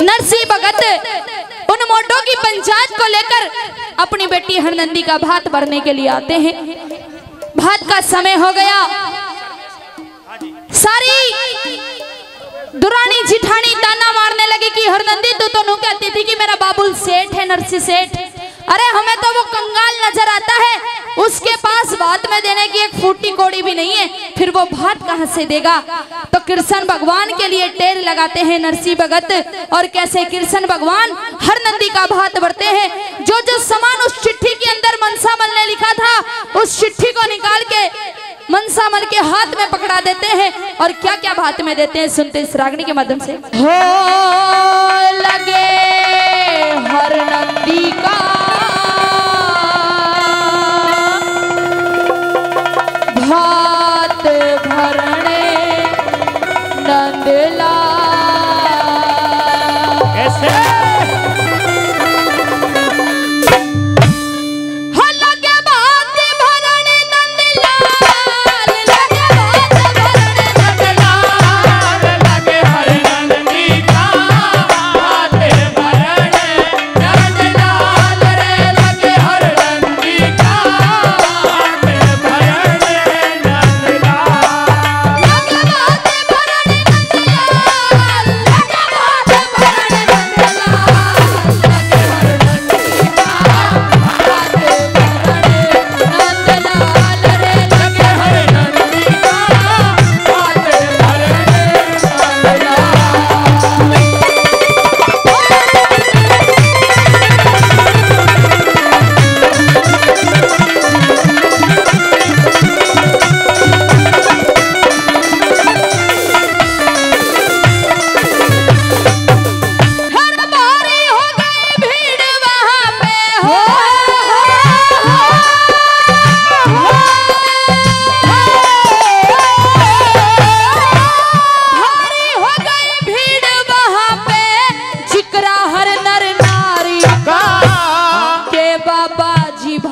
नरसी भगत, उन मोटों की पंचायत को लेकर अपनी बेटी हरनंदी का भात भरने के लिए आते हैं। भात का समय हो गया। सारी दुरानी जिठानी ताना मारने लगी कि हरनंदी, तू तो नू कहती थी कि मेरा बाबुल सेठ है, नरसी सेठ। अरे, हमें तो वो कंगाल नज़र आता है। उसके पास भात में देने की एक फूटी कोड़ी भी नहीं है। फिर वो भात कहाँ से देगा? तो कृष्ण भगवान के लिए टेर लगाते हैं नरसी भगत। और कैसे कृष्ण भगवान? हर नंदी का भात भरते हैं। जो जो सामान उस चिट्ठी के अंदर मनसा मल ने लिखा था, उस चिट्ठी को निकाल के मनसा मल के हाथ में पकड़ा देते हैं। और क्या क्या भात में देते हैं, सुनते इस रागनी के माध्यम से। हो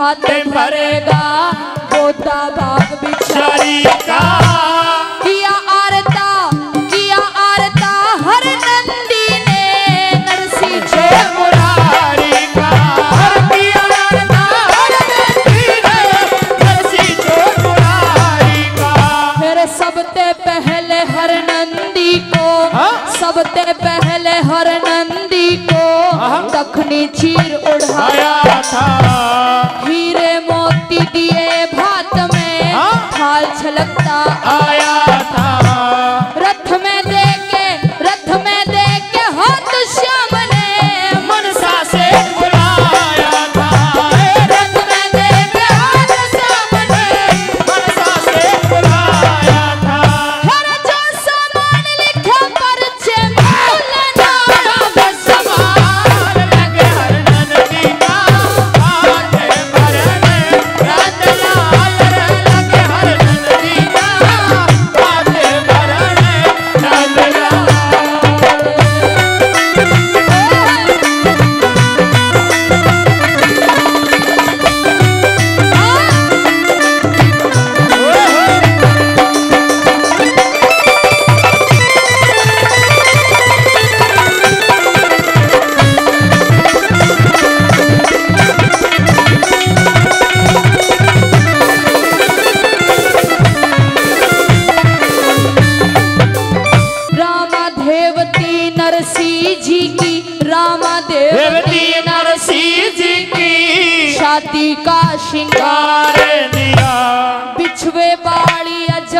भात भरेगा पोता बाग बिछा शरी का किया आरता किया आरता हर नंदी ने नरसी छे मुरारी का हर पिया रता हर नंदी ने नरसी चोर मुरारी का फिर सबते पहले हर नंदी को हाँ? सबते पहले हर नंदी को हाँ? दखनी चीर उड़ाया था। दिए भात में। हाल थाल छलकता आया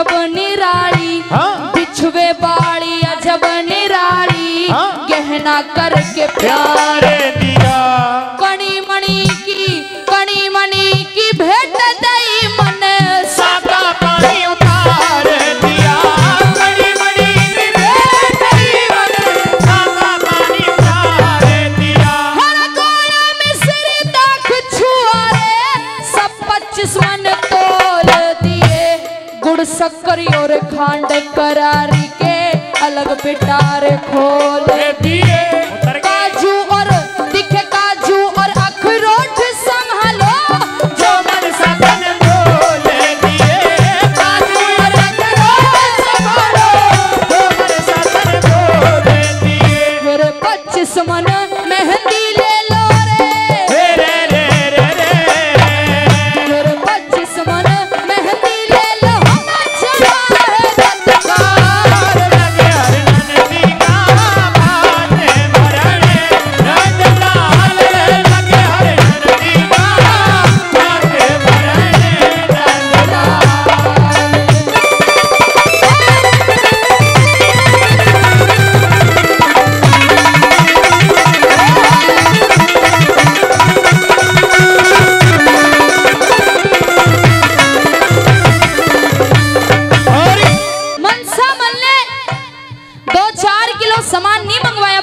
अजब निराली बिछुवे बिछवे बाड़ी अजब निराली हाँ? गहना करके प्यार। प्यार दिया। करारी के अलग पिटार खोल।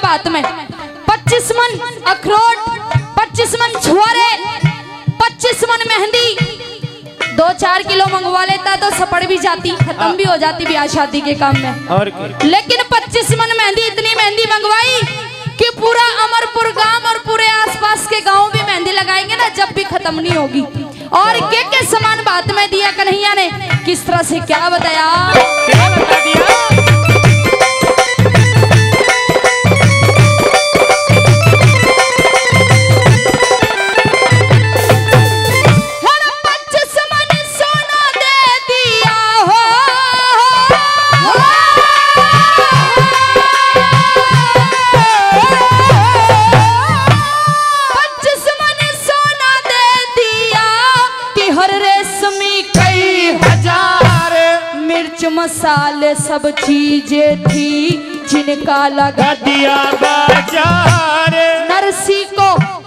बात में। पच्चीस मन अखरोट पच्चीस मन छुआरे पच्चीस मन मेहंदी। दो चार किलो मंगवा लेता तो सपड़ भी जाती खत्म भी हो जाती ब्याह शादी के काम में। और लेकिन पच्चीस मन मेहंदी इतनी मेहंदी मंगवाई कि पूरा अमरपुर गाँव और पूरे आसपास के गाँव भी मेहंदी लगाएँगे ना जब भी खत्म नहीं होगी। और के के समान बात में दिया कन्हैया ने किस तरह से क्या बताया, क्या बताया? ये सब चीज़ें थी जिनका लगा दिया बाज़ार। नरसी को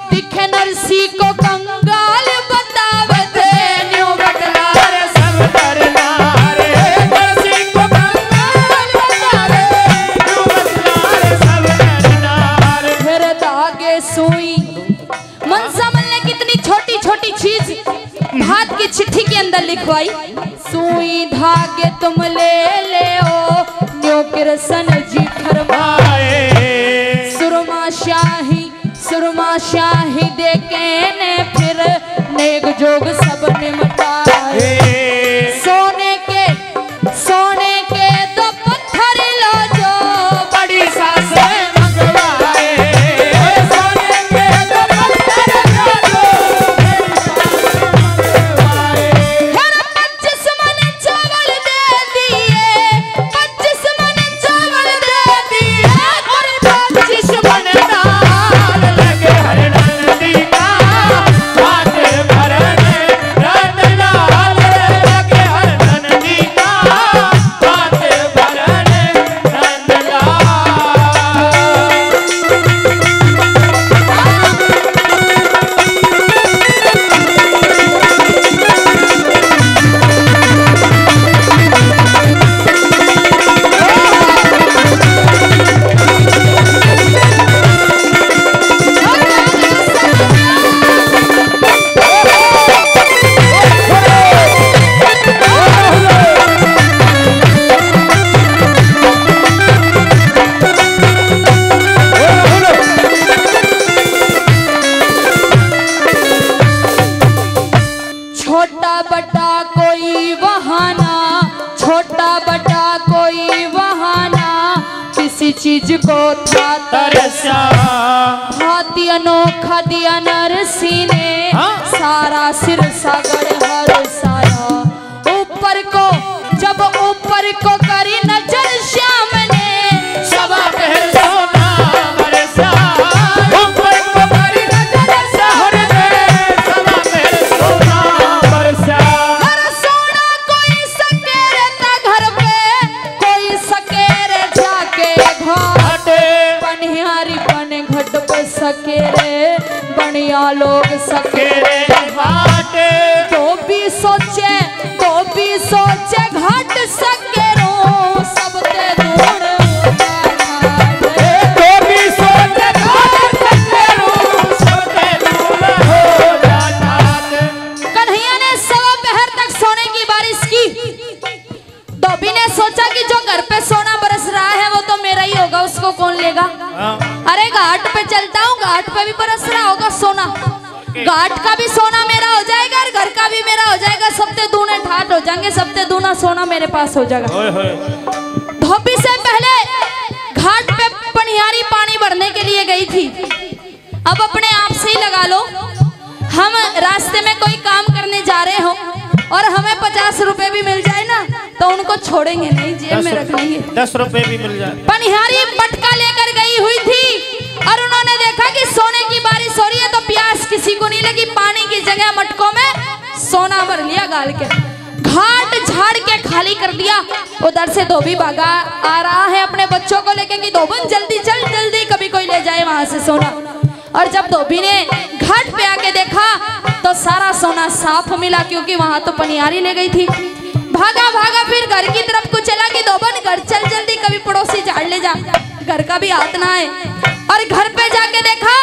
दर्शन जी फरमाए सुरमा शाही सुरमा शाही देखे ने फिर नेक जोग सब निमटाए। किसी चीज़ को था तरसा हाथी अनोखा दिया नरसी ने हा? सारा सिर सागर हर सारा ऊपर को जब ऊपर को कर घर का भी मेरा हो जाएगा सबसे दूना ठाट हो जाएँगे सबसे दूना सोना मेरे पास हो जाएगा। धोबी से पहले घाट पे पनियारी पानी भरने के लिए गई थी। अब अपने आप से ही लगा लो। हम रास्ते में कोई काम करने जा रहे हो और हमें पचास रुपए भी मिल जाए ना तो उनको छोड़ेंगे नहीं जेब में रख लेंगे दस रुपए भी मिल जाए। पनिहारी मटका लेकर गई हुई थी और उन्होंने देखा कि सोने की बारिश हो रही है तो प्यास किसी को नहीं लगी पानी की जगह मटकों में सोना भर लिया गाल के। घाट झाड़ के खाली कर दिया। उधर से धोबी भागा आ रहा है अपने बच्चों को लेके कि धोबन, जल्दी चल, जल्दी, कभी कोई ले जाए वहाँ से सोना। और जब धोबी ने घाट पे आके देखा तो सारा सोना साफ़ मिला, क्योंकि वहाँ तो पनियारी ले गई थी। भागा भागा, फिर घर की तरफ़ को चला कि धोबन, घर चल, जल्दी, कभी पड़ोसी झाड़ ले जा। घर का भी हाथ ना है। और घर पे जाके देखा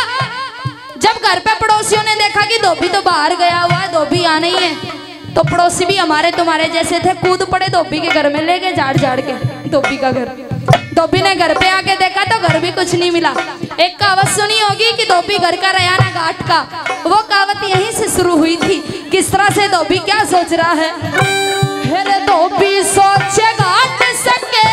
जब घर पे पड़ोसियों ने देखा कि धोबी तो बाहर गया हुआ है, धोबी आ नहीं है तो पड़ोसी भी हमारे तुम्हारे जैसे थे, कूद पड़े, धोबी के घर में ले गए झाड़ झाड़ के, धोबी का घर। धोबी ने घर पे आके देखा तो घर भी कुछ नहीं मिला। एक कहावत सुनी होगी कि धोबी घर का रया ना घाट का। वो कहावत यहीं से शुरू हुई थी, किस तरह से धोबी क्या सोच रहा है? धोबी सोचे घाट सके